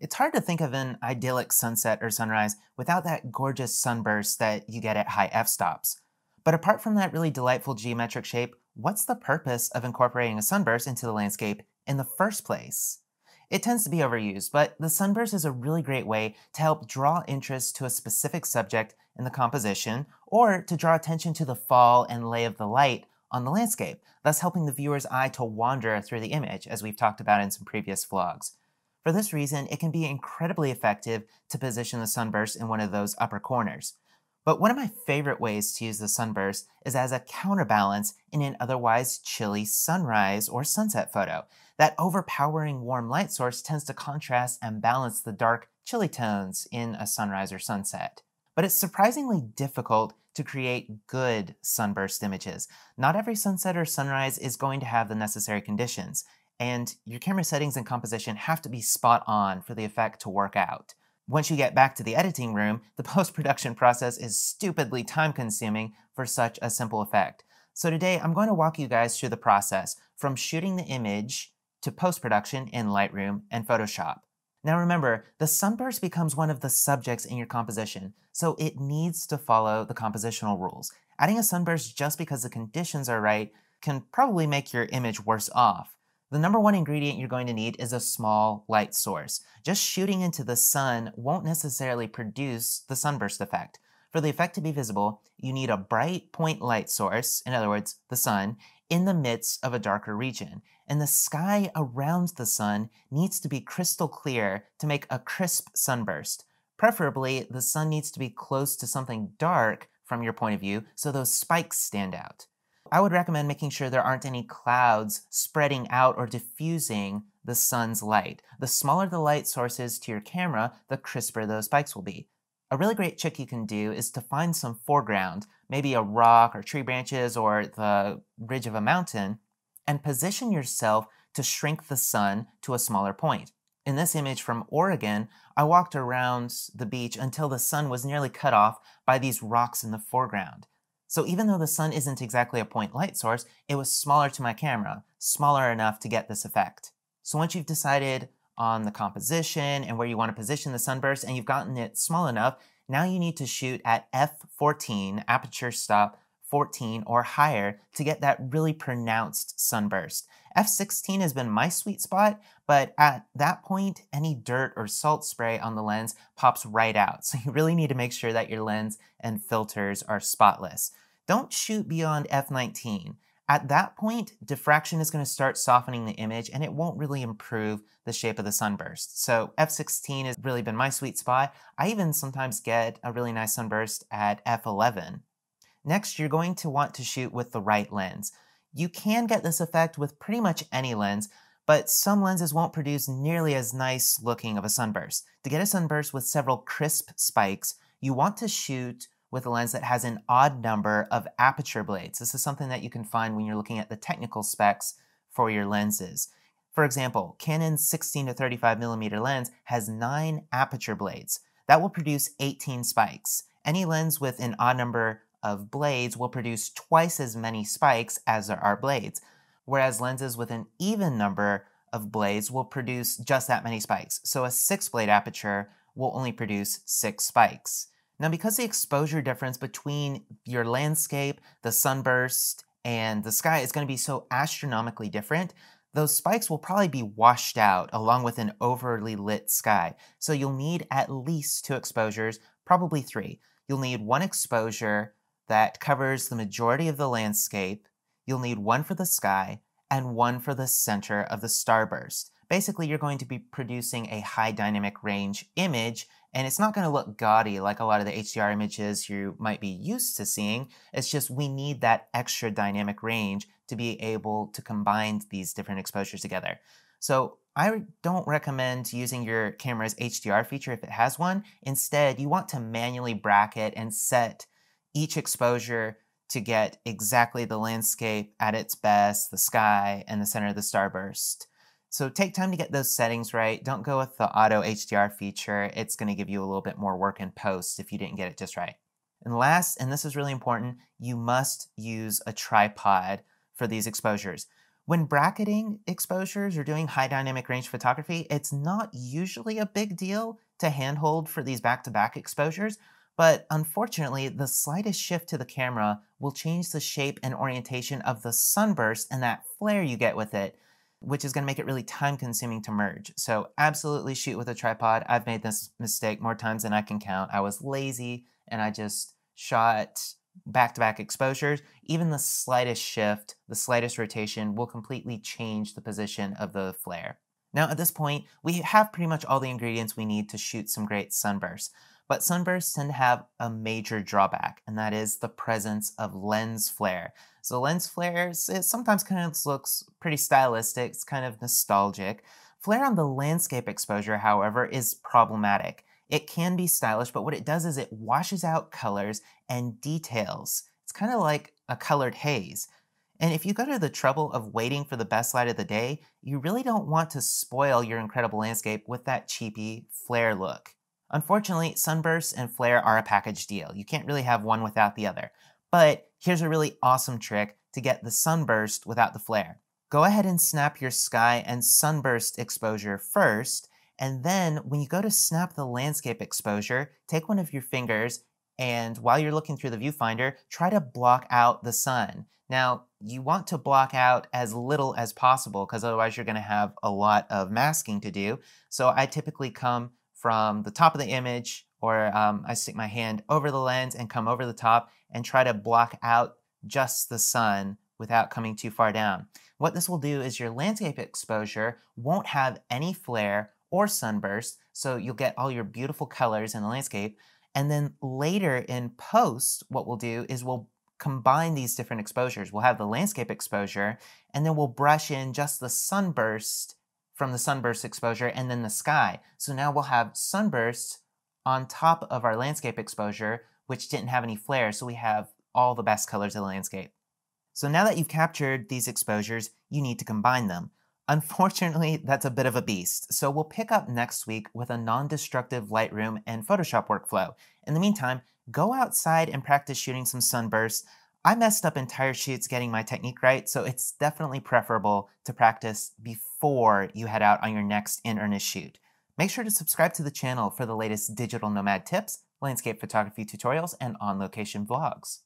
It's hard to think of an idyllic sunset or sunrise without that gorgeous sunburst that you get at high f-stops. But apart from that really delightful geometric shape, what's the purpose of incorporating a sunburst into the landscape in the first place? It tends to be overused, but the sunburst is a really great way to help draw interest to a specific subject in the composition, or to draw attention to the fall and lay of the light on the landscape, thus helping the viewer's eye to wander through the image, as we've talked about in some previous vlogs. For this reason, it can be incredibly effective to position the sunburst in one of those upper corners. But one of my favorite ways to use the sunburst is as a counterbalance in an otherwise chilly sunrise or sunset photo. That overpowering warm light source tends to contrast and balance the dark, chilly tones in a sunrise or sunset. But it's surprisingly difficult to create good sunburst images. Not every sunset or sunrise is going to have the necessary conditions, and your camera settings and composition have to be spot on for the effect to work out. Once you get back to the editing room, the post-production process is stupidly time-consuming for such a simple effect. So today I'm going to walk you guys through the process from shooting the image to post-production in Lightroom and Photoshop. Now remember, the sunburst becomes one of the subjects in your composition, so it needs to follow the compositional rules. Adding a sunburst just because the conditions are right can probably make your image worse off. The number one ingredient you're going to need is a small light source. Just shooting into the sun won't necessarily produce the sunburst effect. For the effect to be visible, you need a bright point light source, in other words, the sun, in the midst of a darker region. And the sky around the sun needs to be crystal clear to make a crisp sunburst. Preferably, the sun needs to be close to something dark from your point of view so those spikes stand out. I would recommend making sure there aren't any clouds spreading out or diffusing the sun's light. The smaller the light sources to your camera, the crisper those spikes will be. A really great trick you can do is to find some foreground, maybe a rock or tree branches or the ridge of a mountain, and position yourself to shrink the sun to a smaller point. In this image from Oregon, I walked around the beach until the sun was nearly cut off by these rocks in the foreground. So even though the sun isn't exactly a point light source, it was smaller to my camera, smaller enough to get this effect. So once you've decided on the composition and where you want to position the sunburst and you've gotten it small enough, now you need to shoot at f14, aperture stop 14 or higher to get that really pronounced sunburst. F16 has been my sweet spot, but at that point, any dirt or salt spray on the lens pops right out. So you really need to make sure that your lens and filters are spotless. Don't shoot beyond F19. At that point, diffraction is going to start softening the image and it won't really improve the shape of the sunburst. So F16 has really been my sweet spot. I even sometimes get a really nice sunburst at F11. Next, you're going to want to shoot with the right lens. You can get this effect with pretty much any lens, but some lenses won't produce nearly as nice looking of a sunburst. To get a sunburst with several crisp spikes, you want to shoot with a lens that has an odd number of aperture blades. This is something that you can find when you're looking at the technical specs for your lenses. For example, Canon's 16 to 35 millimeter lens has 9 aperture blades. That will produce 18 spikes. Any lens with an odd number of blades will produce twice as many spikes as there are blades, whereas lenses with an even number of blades will produce just that many spikes. So a 6 blade aperture will only produce 6 spikes. Now, because the exposure difference between your landscape, the sunburst, and the sky is going to be so astronomically different, those spikes will probably be washed out along with an overly lit sky. So you'll need at least two exposures, probably three. You'll need one exposure that covers the majority of the landscape. You'll need one for the sky and one for the center of the starburst. Basically, you're going to be producing a high dynamic range image and it's not going to look gaudy like a lot of the HDR images you might be used to seeing. It's just we need that extra dynamic range to be able to combine these different exposures together. So I don't recommend using your camera's HDR feature if it has one. Instead, you want to manually bracket and set each exposure to get exactly the landscape at its best, the sky, and the center of the starburst. So take time to get those settings right. Don't go with the auto HDR feature. It's going to give you a little bit more work in post if you didn't get it just right. And last, and this is really important, you must use a tripod for these exposures. When bracketing exposures or doing high dynamic range photography, it's not usually a big deal to handhold for these back-to-back -back exposures, but unfortunately, the slightest shift to the camera will change the shape and orientation of the sunburst and that flare you get with it, which is going to make it really time consuming to merge. So absolutely shoot with a tripod. I've made this mistake more times than I can count. I was lazy and I just shot back-to-back exposures, even the slightest shift, the slightest rotation will completely change the position of the flare. Now at this point, we have pretty much all the ingredients we need to shoot some great sunbursts. But sunbursts tend to have a major drawback, and that is the presence of lens flare. So lens flares, it sometimes kind of looks pretty stylistic, it's kind of nostalgic. Flare on the landscape exposure, however, is problematic. It can be stylish, but what it does is it washes out colors and details. It's kind of like a colored haze. And if you go to the trouble of waiting for the best light of the day, you really don't want to spoil your incredible landscape with that cheapy flare look. Unfortunately, Sunburst and flare are a package deal. You can't really have one without the other. But here's a really awesome trick to get the sunburst without the flare. Go ahead and snap your sky and sunburst exposure first, and then when you go to snap the landscape exposure, take one of your fingers and while you're looking through the viewfinder, try to block out the sun. Now, you want to block out as little as possible because otherwise you're going to have a lot of masking to do. So I typically come from the top of the image or um, I stick my hand over the lens and come over the top and try to block out just the sun without coming too far down. What this will do is your landscape exposure won't have any flare or sunburst, so you'll get all your beautiful colors in the landscape. And then later in post, what we'll do is we'll combine these different exposures. We'll have the landscape exposure, and then we'll brush in just the sunburst from the sunburst exposure and then the sky. So now we'll have sunbursts on top of our landscape exposure, which didn't have any flare, so we have all the best colors of the landscape. So now that you've captured these exposures, you need to combine them. Unfortunately, that's a bit of a beast, so we'll pick up next week with a non-destructive Lightroom and Photoshop workflow. In the meantime, go outside and practice shooting some sunbursts, I messed up entire shoots getting my technique right, so it's definitely preferable to practice before you head out on your next in-earnest shoot. Make sure to subscribe to the channel for the latest digital nomad tips, landscape photography tutorials, and on-location vlogs.